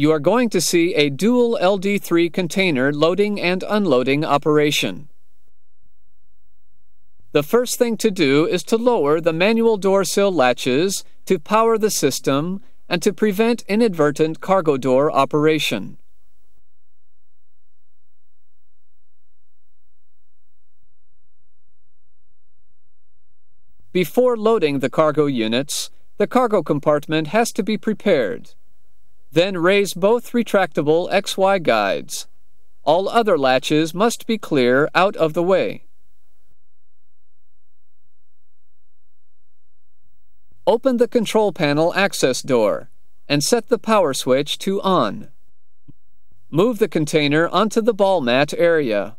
You are going to see a dual LD3 container loading and unloading operation. The first thing to do is to lower the manual door sill latches to power the system and to prevent inadvertent cargo door operation. Before loading the cargo units, the cargo compartment has to be prepared. Then raise both retractable XY guides. All other latches must be clear out of the way. Open the control panel access door and set the power switch to on. Move the container onto the ball mat area.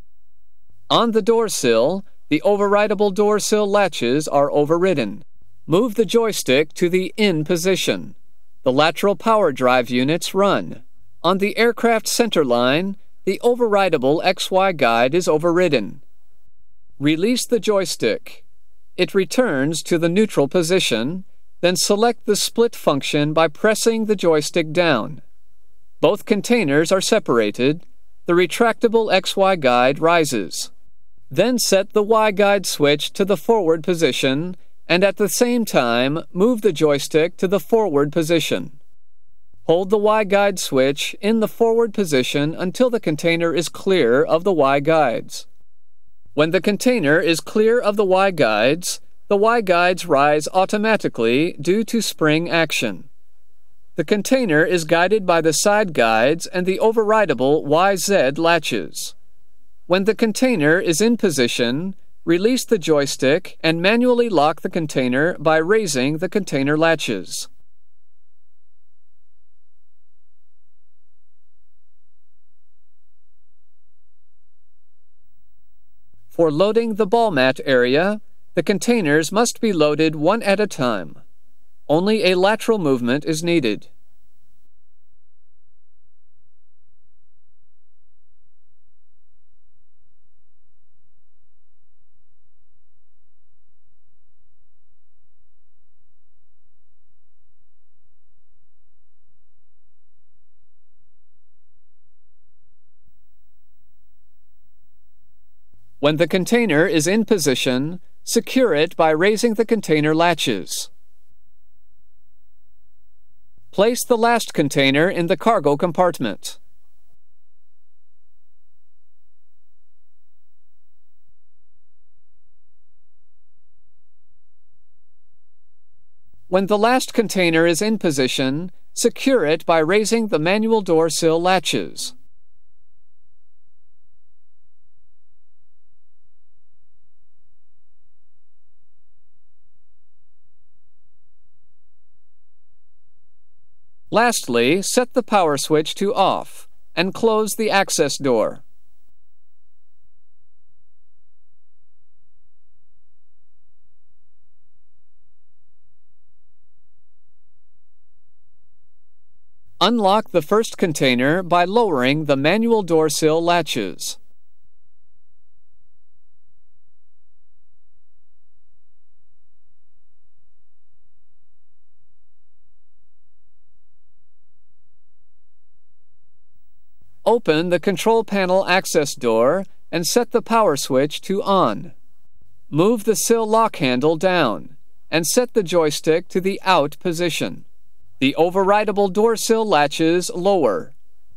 On the door sill, the overridable door sill latches are overridden. Move the joystick to the in position. The lateral power drive units run. On the aircraft center line, the overridable XY guide is overridden. Release the joystick. It returns to the neutral position then select the split function by pressing the joystick down. Both containers are separated. The retractable XY guide rises. Then set the Y guide switch to the forward position and at the same time move the joystick to the forward position. Hold the Y guide switch in the forward position until the container is clear of the Y guides. When the container is clear of the Y guides, the Y guides rise automatically due to spring action. The container is guided by the side guides and the overridable YZ latches. When the container is in position, release the joystick and manually lock the container by raising the container latches. For loading the ball mat area, the containers must be loaded one at a time. Only a lateral movement is needed. When the container is in position, Secure it by raising the container latches. Place the last container in the cargo compartment. When the last container is in position, secure it by raising the manual door sill latches. Lastly, set the power switch to off and close the access door. Unlock the first container by lowering the manual door sill latches. Open the control panel access door and set the power switch to on. Move the sill lock handle down and set the joystick to the out position. The overridable door sill latches lower.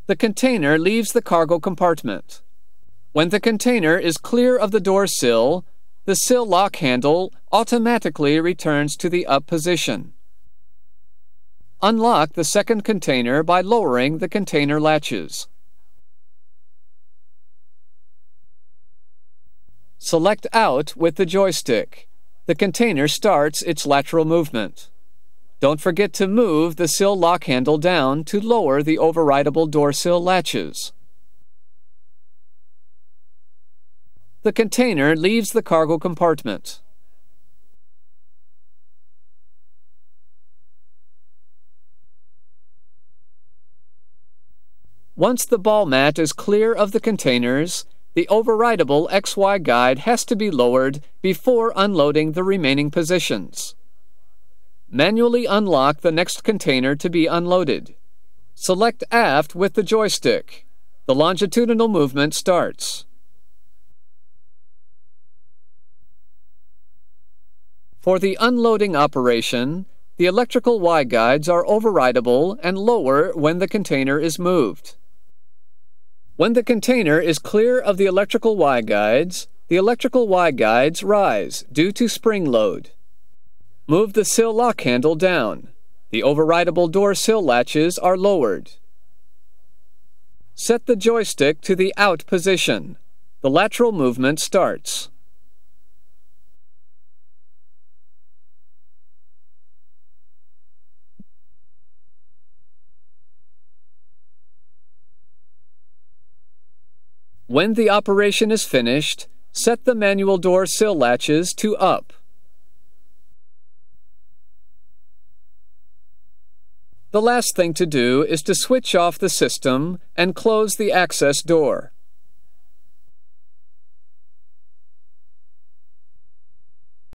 The container leaves the cargo compartment. When the container is clear of the door sill, the sill lock handle automatically returns to the up position. Unlock the second container by lowering the container latches. Select Out with the joystick. The container starts its lateral movement. Don't forget to move the sill lock handle down to lower the overridable door sill latches. The container leaves the cargo compartment. Once the ball mat is clear of the containers, the overridable XY guide has to be lowered before unloading the remaining positions. Manually unlock the next container to be unloaded. Select Aft with the joystick. The longitudinal movement starts. For the unloading operation, the electrical Y guides are overrideable and lower when the container is moved. When the container is clear of the electrical Y guides, the electrical Y guides rise due to spring load. Move the sill lock handle down. The overrideable door sill latches are lowered. Set the joystick to the out position. The lateral movement starts. When the operation is finished, set the manual door sill latches to up. The last thing to do is to switch off the system and close the access door.